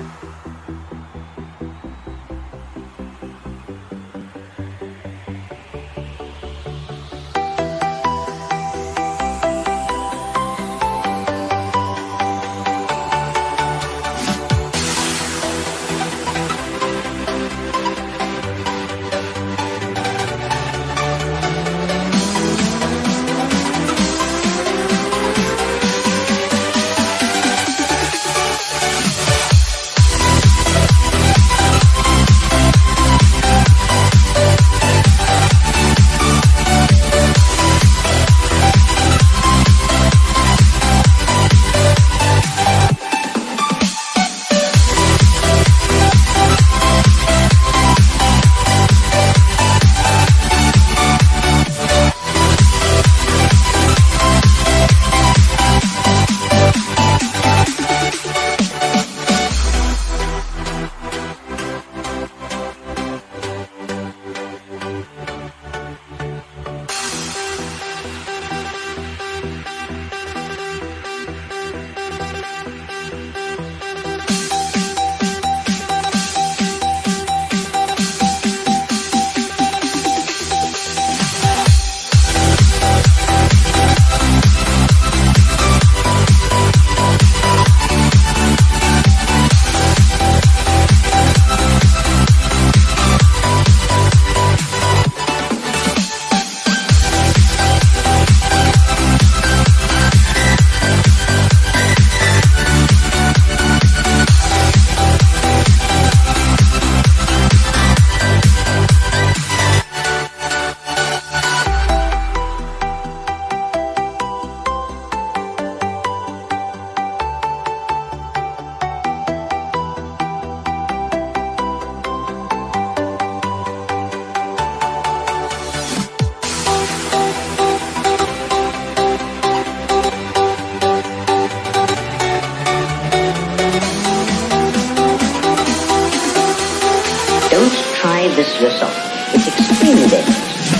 Try this yourself. It's extremely dangerous.